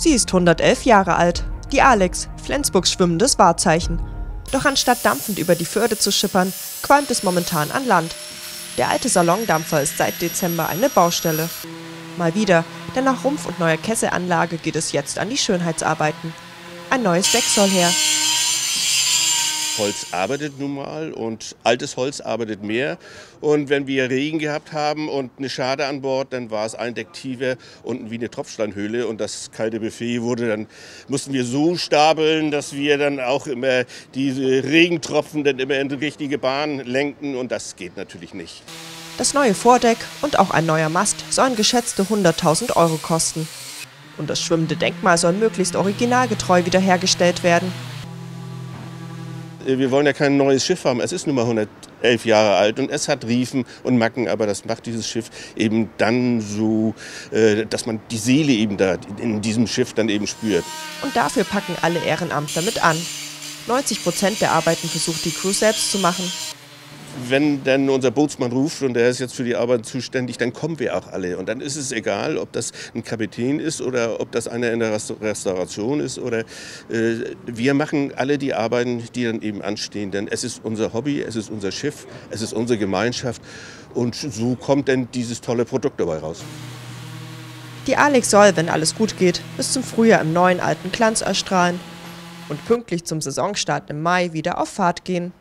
Sie ist 111 Jahre alt. Die Alex, Flensburgs schwimmendes Wahrzeichen. Doch anstatt dampfend über die Förde zu schippern, qualmt es momentan an Land. Der alte Salondampfer ist seit Dezember eine Baustelle. Mal wieder, denn nach Rumpf und neuer Kesselanlage geht es jetzt an die Schönheitsarbeiten. Ein neues Deck soll her. Holz arbeitet nun mal und altes Holz arbeitet mehr. Und wenn wir Regen gehabt haben und eine Schade an Bord, dann war es ein Deck tiefer unten wie eine Tropfsteinhöhle und das kalte Buffet wurde dann, mussten wir so stapeln, dass wir dann auch immer diese Regentropfen dann immer in die richtige Bahn lenkten und das geht natürlich nicht. Das neue Vordeck und auch ein neuer Mast sollen geschätzte 100.000 Euro kosten. Und das schwimmende Denkmal soll möglichst originalgetreu wiederhergestellt werden. Äh, wir wollen ja kein neues Schiff haben. Es ist nun mal 111 Jahre alt und es hat Riefen und Macken, aber das macht dieses Schiff eben dann so, äh, dass man die Seele eben da in diesem Schiff dann eben spürt. Und dafür packen alle Ehrenamtler mit an. 90 Prozent der Arbeiten versucht die Crew selbst zu machen wenn dann unser Bootsmann ruft und der ist jetzt für die Arbeit zuständig, dann kommen wir auch alle. Und dann ist es egal, ob das ein Kapitän ist oder ob das einer in der Restauration ist. Oder äh, wir machen alle die Arbeiten, die dann eben anstehen. Denn es ist unser Hobby, es ist unser Schiff, es ist unsere Gemeinschaft. Und so kommt dann dieses tolle Produkt dabei raus. Die Alex soll, wenn alles gut geht, bis zum Frühjahr im neuen alten Glanz erstrahlen und pünktlich zum Saisonstart im Mai wieder auf Fahrt gehen.